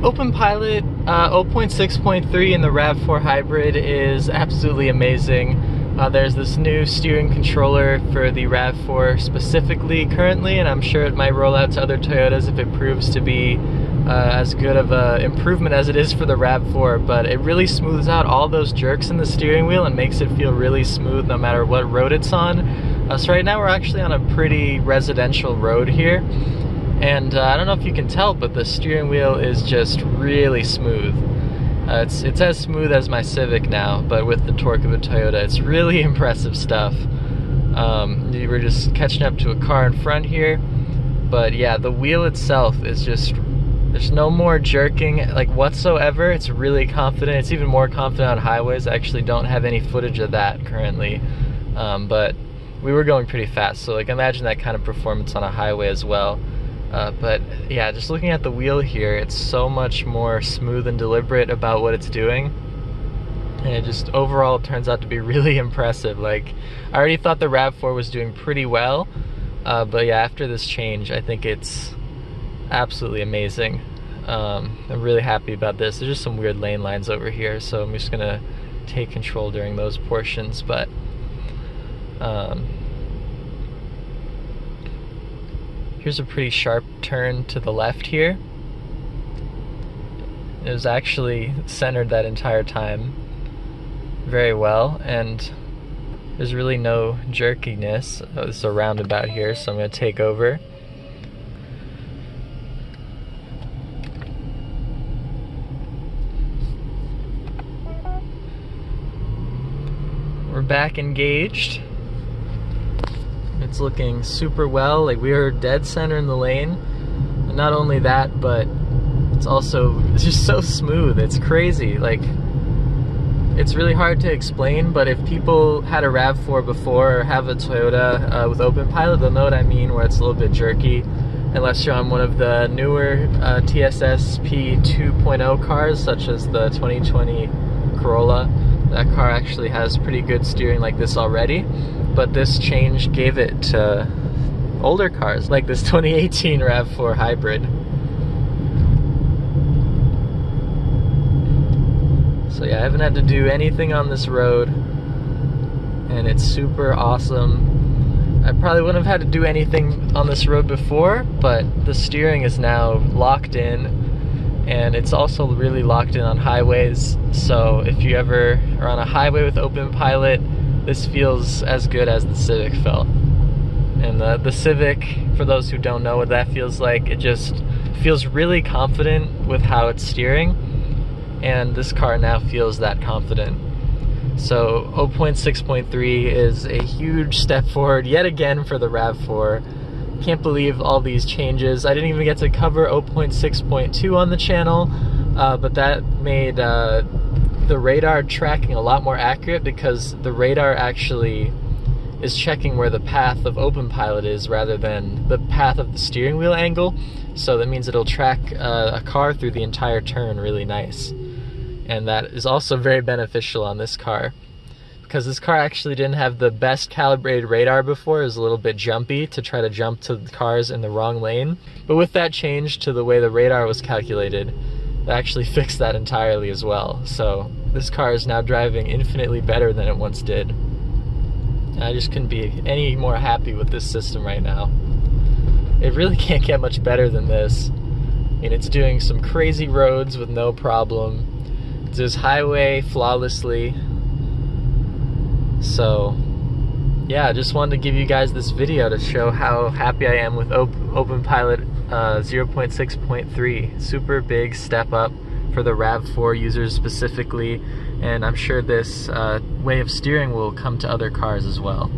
Open Pilot uh, 0.6.3 in the RAV4 Hybrid is absolutely amazing. Uh, there's this new steering controller for the RAV4 specifically currently, and I'm sure it might roll out to other Toyotas if it proves to be uh, as good of an improvement as it is for the RAV4, but it really smooths out all those jerks in the steering wheel and makes it feel really smooth no matter what road it's on. Uh, so right now we're actually on a pretty residential road here, and uh, I don't know if you can tell, but the steering wheel is just really smooth. Uh, it's, it's as smooth as my Civic now, but with the torque of a Toyota. It's really impressive stuff. Um, we were just catching up to a car in front here. But yeah, the wheel itself is just, there's no more jerking like whatsoever. It's really confident. It's even more confident on highways. I actually don't have any footage of that currently. Um, but we were going pretty fast. So like imagine that kind of performance on a highway as well. Uh, but yeah, just looking at the wheel here, it's so much more smooth and deliberate about what it's doing. And it just overall turns out to be really impressive. Like, I already thought the RAV4 was doing pretty well, uh, but yeah, after this change, I think it's absolutely amazing. Um, I'm really happy about this. There's just some weird lane lines over here, so I'm just gonna take control during those portions, but um, Here's a pretty sharp turn to the left here. It was actually centered that entire time very well, and there's really no jerkiness. Oh, a roundabout here, so I'm going to take over. We're back engaged. It's looking super well. Like we are dead center in the lane. And not only that, but it's also it's just so smooth. It's crazy. Like it's really hard to explain, but if people had a RAV4 before or have a Toyota uh, with open pilot, they'll know what I mean, where it's a little bit jerky. Unless you're on one of the newer uh, TSS P 2.0 cars, such as the 2020 Corolla. That car actually has pretty good steering like this already but this change gave it to older cars like this 2018 RAV4 hybrid. So yeah, I haven't had to do anything on this road and it's super awesome. I probably wouldn't have had to do anything on this road before, but the steering is now locked in and it's also really locked in on highways. So if you ever are on a highway with open pilot, this feels as good as the Civic felt. And the, the Civic, for those who don't know what that feels like, it just feels really confident with how it's steering. And this car now feels that confident. So 0.6.3 is a huge step forward yet again for the RAV4. Can't believe all these changes. I didn't even get to cover 0.6.2 on the channel, uh, but that made uh, the radar tracking a lot more accurate because the radar actually is checking where the path of open pilot is rather than the path of the steering wheel angle. So that means it'll track uh, a car through the entire turn really nice. And that is also very beneficial on this car. Because this car actually didn't have the best calibrated radar before, it was a little bit jumpy to try to jump to cars in the wrong lane. But with that change to the way the radar was calculated, it actually fixed that entirely as well. So this car is now driving infinitely better than it once did. And I just couldn't be any more happy with this system right now. It really can't get much better than this. I mean, it's doing some crazy roads with no problem. It does highway flawlessly. So, yeah, I just wanted to give you guys this video to show how happy I am with Op Open Pilot uh, 0.6.3. Super big step up for the RAV4 users specifically, and I'm sure this uh, way of steering will come to other cars as well.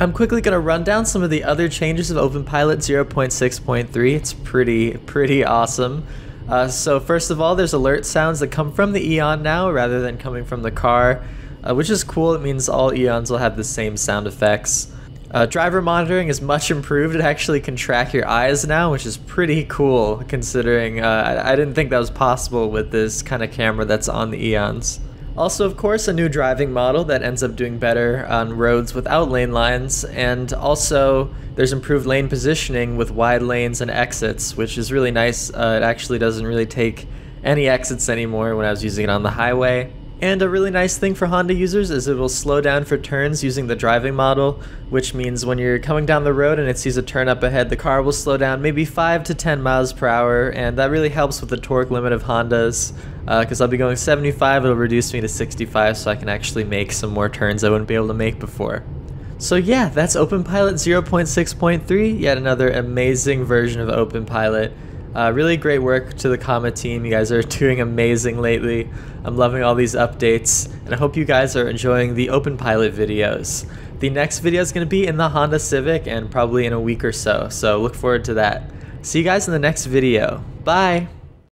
I'm quickly going to run down some of the other changes of OpenPilot 0.6.3. It's pretty, pretty awesome. Uh, so first of all, there's alert sounds that come from the Eon now rather than coming from the car, uh, which is cool. It means all Eons will have the same sound effects. Uh, driver monitoring is much improved. It actually can track your eyes now, which is pretty cool considering uh, I, I, didn't think that was possible with this kind of camera that's on the Eons. Also, of course, a new driving model that ends up doing better on roads without lane lines, and also there's improved lane positioning with wide lanes and exits, which is really nice. Uh, it actually doesn't really take any exits anymore when I was using it on the highway. And a really nice thing for Honda users is it will slow down for turns using the driving model, which means when you're coming down the road and it sees a turn up ahead, the car will slow down maybe 5 to 10 miles per hour, and that really helps with the torque limit of Hondas. Because uh, I'll be going 75, it'll reduce me to 65 so I can actually make some more turns I wouldn't be able to make before. So yeah, that's OpenPilot 0.6.3, yet another amazing version of OpenPilot. Uh, really great work to the Comma team. You guys are doing amazing lately. I'm loving all these updates, and I hope you guys are enjoying the open pilot videos. The next video is going to be in the Honda Civic and probably in a week or so, so look forward to that. See you guys in the next video. Bye!